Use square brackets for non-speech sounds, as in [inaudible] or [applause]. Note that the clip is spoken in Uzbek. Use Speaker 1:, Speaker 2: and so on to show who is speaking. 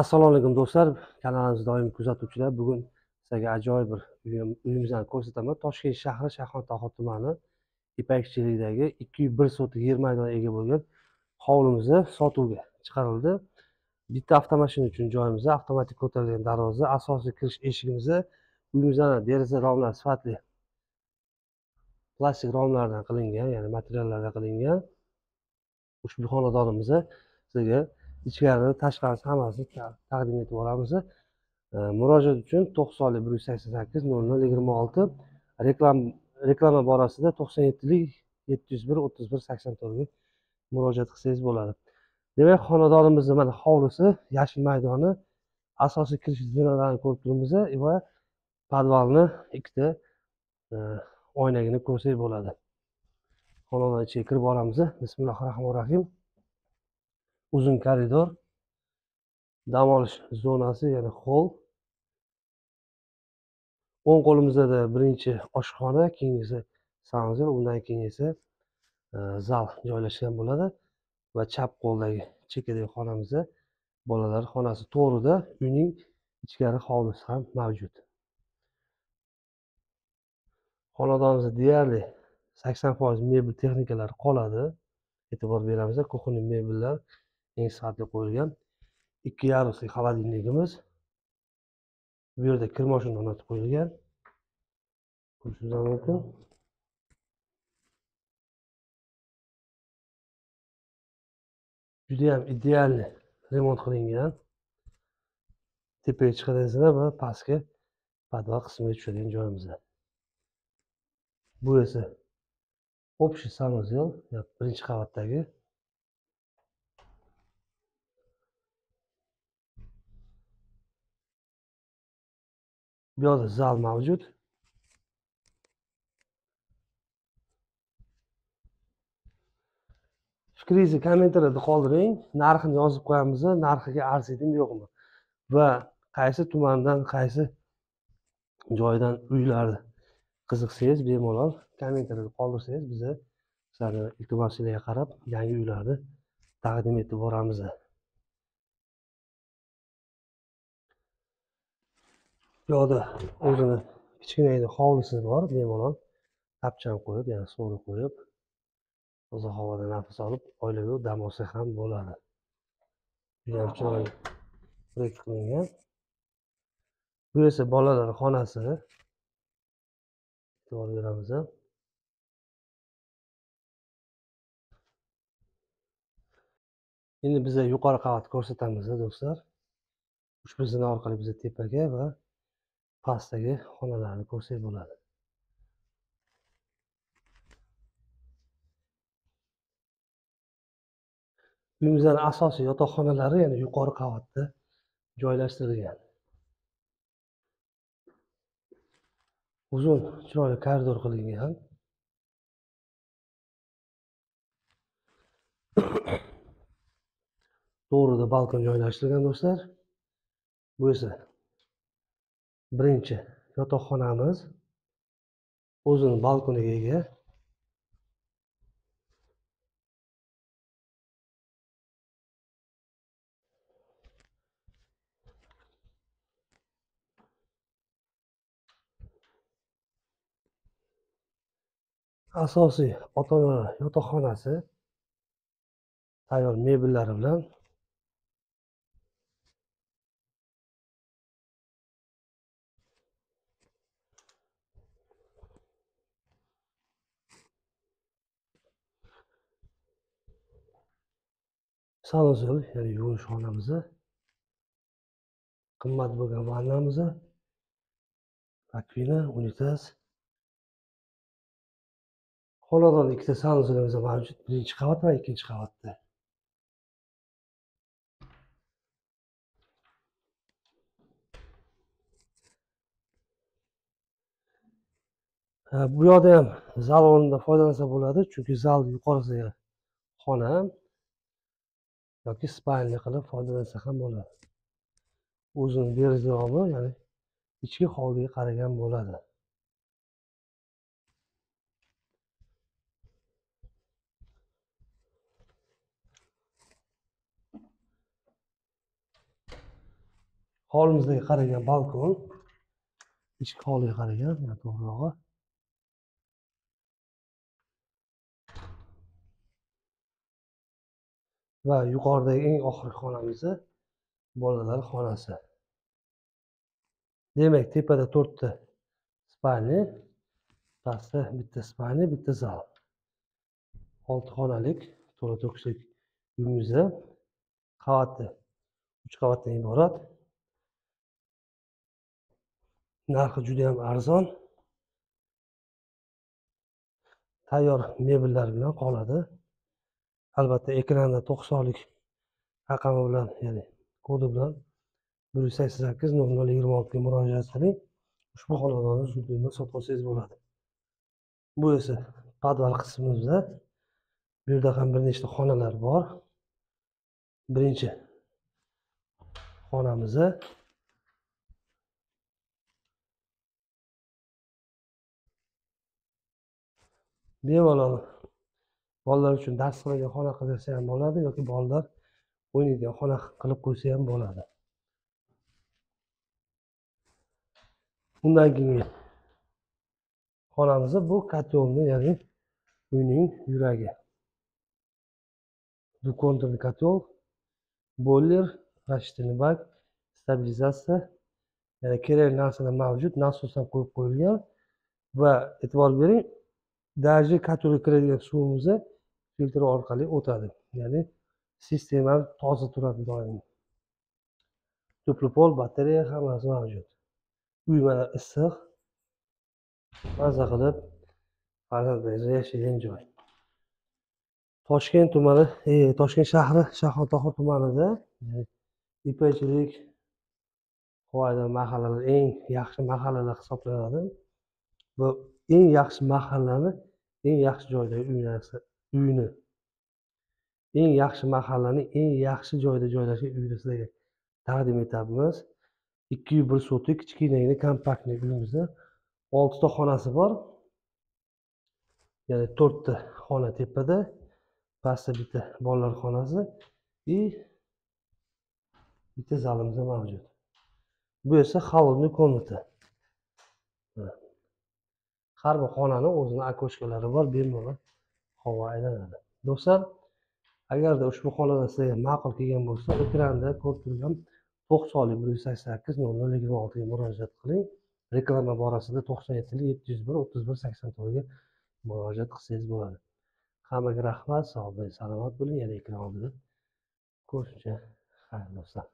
Speaker 1: assalomu alaykum do'stlar. Kanalimizni doimiy kuzatuvchilar. Bugun sizlarga ajoyib bir uyimizni ko'rsataman. Toshkent shahri shayxontohur tumani ipakchilikdagi ikki yuz bir sotik yer maydoniga ega bo'lgan hovlimizni sotuvga chiqarildi. Bitta avtomashina uchun joyimiz avtomatik ko'tarilgan darvoza asosiy kirish eshigimizni uyimizni deraza romlari sifatli plastik romlardan qilingan ya'ni materiallardan qilingan ushbu xonadonimizni sizlarga ichkarisi tashqarisini hammasini taqdim etib boramiz e, murojaat uchun to'qsonlik bir yuz sakson sakkiz nol nol yigirma olti. Reklam reklama borasida to'qson yettilik yetti yuz bir o'ttiz bir sakson to'rtga murojaat qilsangiz bo'ladi. Demak xonadonimizni mana hovlisi yashil maydoni asosiy kirish zinalarni ko'rib turibmiz e, va podvalni ikkita e, oynagini ko'rsak bo'ladi. Xonadon ichiga kirib boramiz bismillahi rohmanir rohim uzun koridor. Dam olish zonasi ya'ni hol. O'ng qo'limizda birinchi oshxona keyingisi sanuzel undan keyin esa zal joylashgan bo'ladi va chap qo'ldagi chekkadagi xonamizda bolalar xonasi to'g'rida uyning ichkari hovlisi ham mavjud. Xonadonimizda deyarli sakson foiz mebel texnikalari qoladi. E'tibor beramiz кухонный mebellar keng sifatli qo'yilgan. Ikki yaruslik холодильнигimiz bu yerda kir moshina o'rnatib qo'yilgan. Ko'rishingiz mumkin. Judayam idealniy remont qilingan. Tepaga chiqadigan va pastga podval qismiga tushadigan joyimizda. Bu esa общий санузел birinchi qavatdagi bu yoqda zal mavjud. Fikringizni kommentariyada qoldiring. Narxini yozib qo'yamiz. Narxiga arziydimi yo'qmi? Va qaysi tumandan qaysi joydan uylarni qiziqsangiz bemalol kommentariyada qoldirsangiz biza sizlarni iltimosinglarga qarab yangi uylarni taqdim etib boramiz. Yoqda o'zini kichkinagina hovlisi bor bemalol tapcham qo'yib yana so'ri qo'yib toza havoda nafas olib oilaviy dam olsa ham bo'ladi. Judayam chiroyli proyekt qilingan. Bu esa bolalar xonasi. E'tibor beramiz endi biza yuqori qavatni ko'rsatamiz do'stlar. Ushbu zina orqali biza tepaga va pastdagi xonalarni ko'rsak bo'ladi. Uyimizni asosiy yotoqxonalari ya'ni yuqori qavatda joylashtirilgan. Uzun chiroyli koridor qilingan. [coughs] To'g'rida balkon joylashtirilgan do'stlar. Bu esa birinchi yotoqxonamiz o'zini balkoniga ega. Asosiy ota ona yotoqxonasi tayyor mebellari bilan sanuzel ya'ni yuvinish xonamiz qimmat bo'lgan vannamiz akvina unitaz xonadon ikkita sanuzelimiz mavjud. Birinchi qavat va ikkinchi qavatda. Bu yoqda ham zal o'rnida foydalansa bo'ladi chunki zal yuqorisidagi xona yoki spalni qilib foydalansa ham bo'ladi. O'zini deraza ya'ni ichki hovliga qaragan bo'ladi. Hovlimizga qaragan balkon ichki hovliga qaragan to'g'rirog'i va yuqoridagi eng oxirgi xonamiz bolalar xonasi. Demak tepada to'rtta spalni pastda bitta spalni bitta zal. Olti xonalik to'la to'kislik uyimiz qavati uch qavatdan iborat. Narxi judayam arzon. Tayyor mebellar bilan qoladi. Albatta ekranda to'qsonlik raqami bilan ya'ni kodi bilan bir yuz sakson sakkiz nol nol yigirma oltiga murojaat qiling. Ushbu xonadonni zudlik sotib olsangiz bo'ladi. Bu esa podval qismimizda bu yerda ham bir nechta xonalar bor. Birinchi xonamiz bemalol bolalar uchun dars qiladigan xona qidirsa ham bo'ladi yoki bolalar o'ynaydigan xona qilib qo'ysa ham bo'ladi. Undan keyin xonamiz bu kotelni ya'ni uyning yuragi. Двухконтурный котел boiler рассчитанный bak stabilizatsiya ya'ni kerakli narsalar mavjud nasos ham qo'yib qo'yilgan va e'tibor bering даже kotelga kiradigan suvimizni filtr orqali o'tadi. Ya'ni sistema toza turadi doim. Teplopol batareya hammasi mavjud. Uy mana issiq. Maza qilib farzandlaringiz yashagan joy toshkent tumani e, toshkent shahri shahrotohur tumanida ipakchilik qoida mahallalar eng yaxshi mahallalar hisoblanadi. Va eng yaxshi mahallani eng yaxshi joyda uyni eng yaxshi mahallani eng yaxshi joyda joylashgan uyni sizlarga taqdim etamiz ikki yu bir sotik kichkinagina kompaktniy uyimizda. Oltita xonasi bor. Ya'ni to'rtta xona tepada. Pastda bitta bolalar xonasi. И bitta zalimiz mavjud. Bu esa холодный комната har bir xonani o'zini окошкалari bor bemalol. Havo aylanadi do'stlar agarda ushbu xonalar sizga ma'qul kelgan bo'lsa ekranda ko'rib turgan to'qsonli bir yuz sakson sakkiz nol nol yigirma oltiga murojaat qiling. Reklama borasida to'qson yettilik yetti yuz bir o'ttiz bir sakson to'rtga murojaat qilsangiz bo'ladi. Hammaga rahmat sog' bo'ling salomat bo'ling yana ekran oldida ko'rishguncha xayr do'stlar.